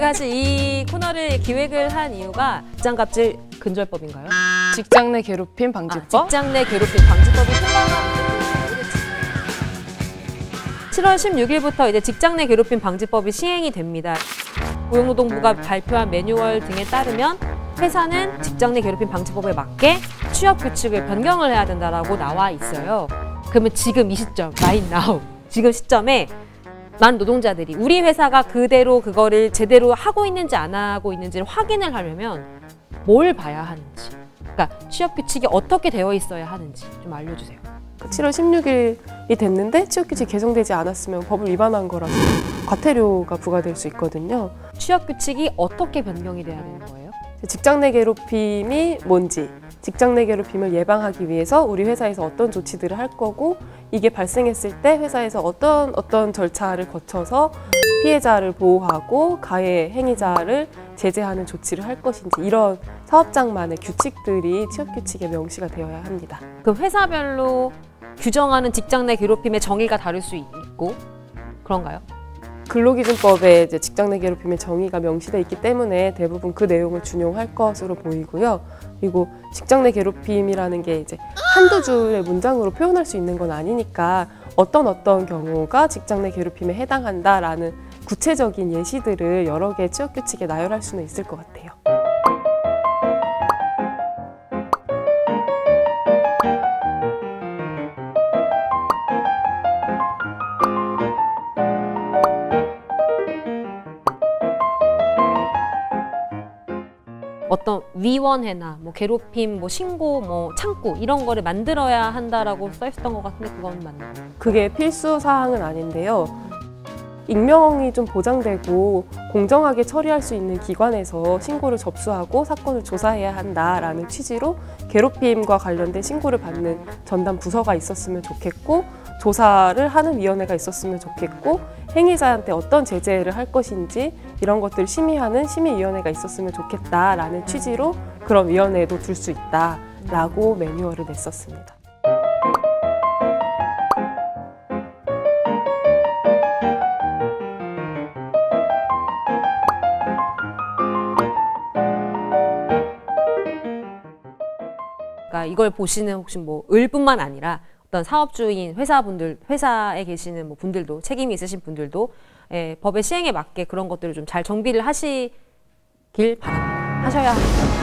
사실 이 코너를 기획을 한 이유가 직장갑질 근절법인가요? 직장 내 괴롭힘 아, 방지법. 직장 내 괴롭힘 방지법이 흘러나오는 7월 16일부터 이제 직장 내 괴롭힘 방지법이 시행이 됩니다. 고용노동부가 발표한 매뉴얼 등에 따르면 회사는 직장 내 괴롭힘 방지법에 맞게 취업 규칙을 변경을 해야 된다라고 나와 있어요. 그러면 지금 이 시점, right now, 지금 시점에 많은 노동자들이 우리 회사가 그대로 그거를 제대로 하고 있는지 안 하고 있는지를 확인을 하려면 뭘 봐야 하는지, 그러니까 취업 규칙이 어떻게 되어 있어야 하는지 좀 알려주세요. 7월 16일이 됐는데 취업 규칙 개정되지 않았으면 법을 위반한 거라서 과태료가 부과될 수 있거든요. 취업 규칙이 어떻게 변경이 돼야 되는 거예요? 직장 내 괴롭힘이 뭔지, 직장 내 괴롭힘을 예방하기 위해서 우리 회사에서 어떤 조치들을 할 거고 이게 발생했을 때 회사에서 어떤 어떤 절차를 거쳐서 피해자를 보호하고 가해 행위자를 제재하는 조치를 할 것인지 이런 사업장만의 규칙들이 취업 규칙에 명시가 되어야 합니다. 그 회사별로 규정하는 직장 내 괴롭힘의 정의가 다를 수 있고 그런가요? 근로기준법에 이제 직장 내 괴롭힘의 정의가 명시돼 있기 때문에 대부분 그 내용을 준용할 것으로 보이고요. 그리고 직장 내 괴롭힘이라는 게 이제 한두 줄의 문장으로 표현할 수 있는 건 아니니까 어떤 어떤 경우가 직장 내 괴롭힘에 해당한다라는 구체적인 예시들을 여러 개 취업 규칙에 나열할 수는 있을 것 같아요. 어떤 위원회나 뭐 괴롭힘, 뭐 신고, 뭐 창구 이런 거를 만들어야 한다라고 써 있었던 것 같은데 그건 맞나요? 그게 필수 사항은 아닌데요. 익명이 좀 보장되고 공정하게 처리할 수 있는 기관에서 신고를 접수하고 사건을 조사해야 한다라는 취지로 괴롭힘과 관련된 신고를 받는 전담 부서가 있었으면 좋겠고 조사를 하는 위원회가 있었으면 좋겠고 행위자한테 어떤 제재를 할 것인지 이런 것들을 심의하는 심의위원회가 있었으면 좋겠다라는 취지로 그런 위원회도 둘 수 있다라고 매뉴얼을 냈었습니다. 그러니까 이걸 보시는 혹시 뭐 을뿐만 아니라 어떤 사업주인 회사분들 회사에 계시는 뭐 분들도 책임이 있으신 분들도 예, 법의 시행에 맞게 그런 것들을 좀 잘 정비를 하시길 바랍니다. 하셔야 합니다.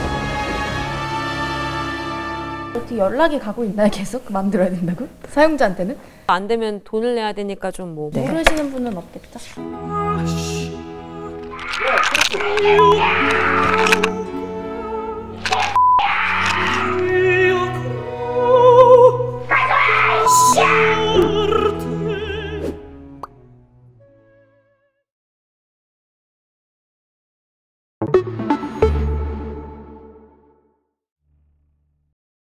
어떻게 연락이 가고 있나요? 계속 만들어야 된다고? 사용자한테는? 안 되면 돈을 내야 되니까 좀뭐 모르시는 분은 없겠죠? Thank you.